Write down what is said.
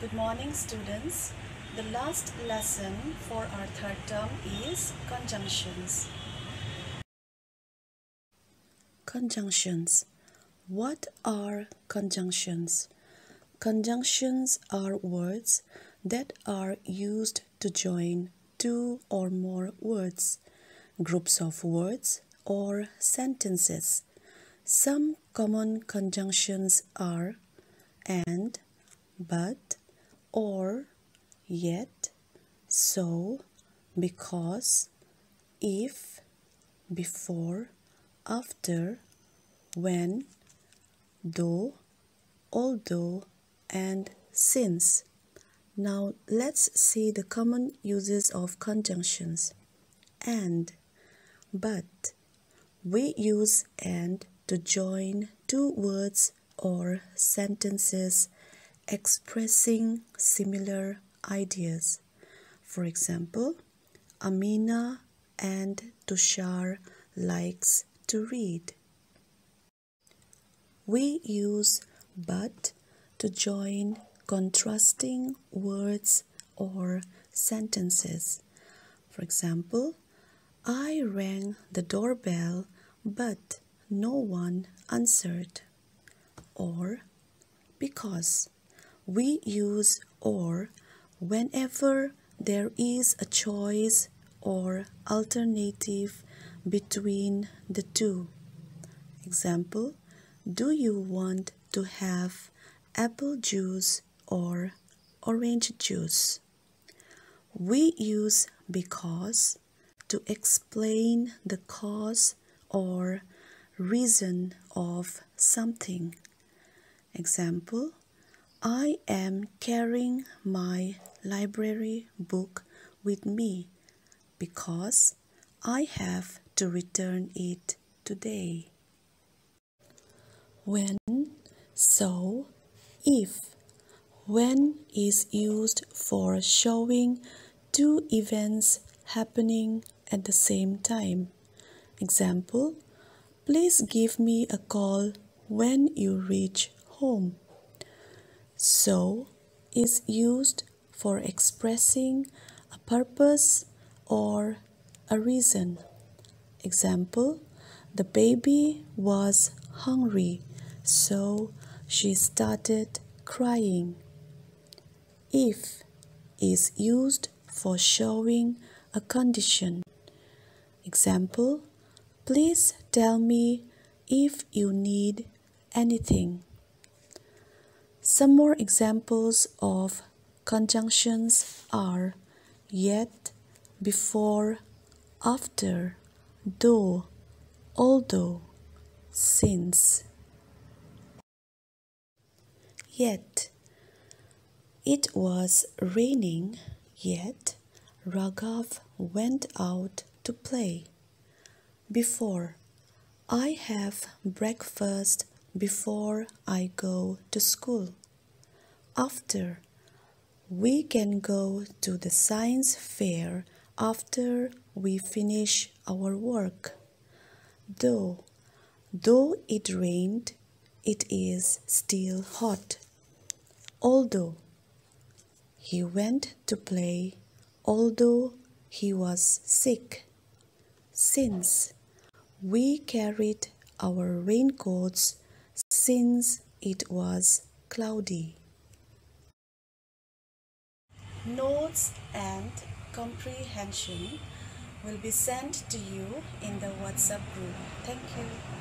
Good morning, students. The last lesson for our third term is conjunctions. Conjunctions. What are conjunctions? Conjunctions are words that are used to join two or more words, groups of words, or sentences. Some common conjunctions are and, but, or, yet, so, because, if, before, after, when, though, although, and since. Now let's see the common uses of conjunctions. And, but. We use and to join two words or sentences expressing similar ideas. For example, Amina and Tushar likes to read. We use but to join contrasting words or sentences. For example, I rang the doorbell but no one answered. Or because we use or whenever there is a choice or alternative between the two. Example, do you want to have apple juice or orange juice? We use because to explain the cause or reason of something. Example, I am carrying my library book with me because I have to return it today. When, so, if. When is used for showing two events happening at the same time. Example, please give me a call when you reach home so is used for expressing a purpose or a reason. Example, the baby was hungry, so she started crying. If is used for showing a condition. Example, please tell me if you need anything. Some more examples of conjunctions are yet, before, after, though, although, since. Yet, it was raining, yet Raghav went out to play. Before, I have breakfast before I go to school after. We can go to the science fair after we finish our work. Though, though it rained, it is still hot. Although he went to play, although he was sick. Since we carried our raincoats since it was cloudy notes and comprehension will be sent to you in the WhatsApp group. Thank you.